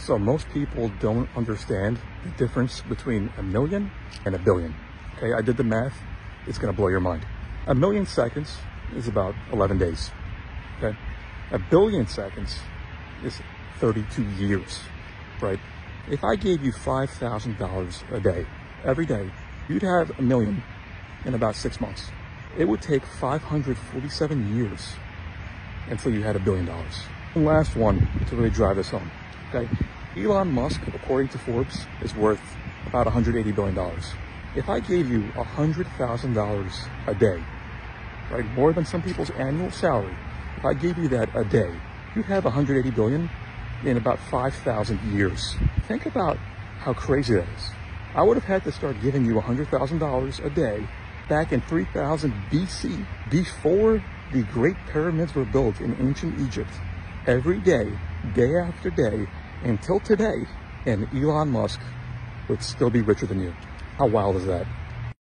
So most people don't understand the difference between a million and a billion. Okay, I did the math. It's gonna blow your mind. A million seconds is about 11 days. Okay, a billion seconds is 32 years, right? If I gave you $5,000 a day, every day, you'd have a million in about six months. It would take 547 years until you had a billion dollars. And last one to really drive this home. Okay. Elon Musk, according to Forbes, is worth about $180 billion. If I gave you $100,000 a day, right, more than some people's annual salary, if I gave you that a day, you'd have 180 billion in about 5,000 years. Think about how crazy that is. I would have had to start giving you $100,000 a day back in 3000 BC, before the Great Pyramids were built in ancient Egypt, every day, day after day, until today, and Elon Musk would still be richer than you. How wild is that?